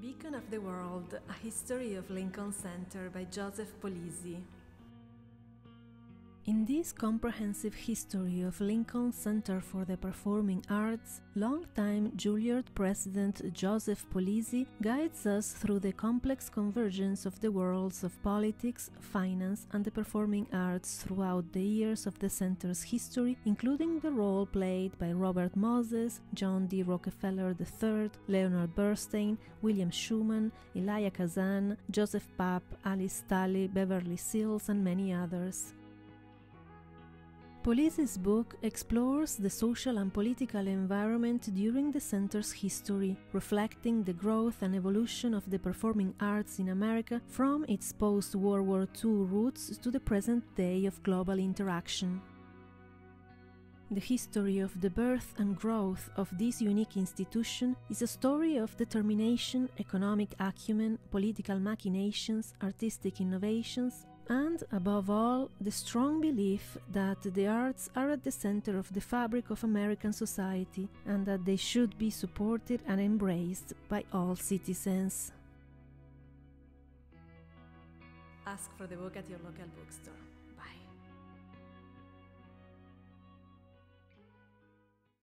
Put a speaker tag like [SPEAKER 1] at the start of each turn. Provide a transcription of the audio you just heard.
[SPEAKER 1] Beacon of the World A History of Lincoln Center by Joseph Polisi. In this comprehensive history of Lincoln Center for the Performing Arts, longtime Juilliard President Joseph Polisi guides us through the complex convergence of the worlds of politics, finance, and the performing arts throughout the years of the center's history, including the role played by Robert Moses, John D. Rockefeller III, Leonard Bernstein, William Schuman, Elia Kazan, Joseph Papp, Alice Tully, Beverly Sills, and many others. Polisi's book explores the social and political environment during the center's history, reflecting the growth and evolution of the performing arts in America from its post World War II roots to the present day of global interaction. The history of the birth and growth of this unique institution is a story of determination, economic acumen, political machinations, artistic innovations, and, above all, the strong belief that the arts are at the center of the fabric of American society and that they should be supported and embraced by all citizens. Ask for the book at your local bookstore.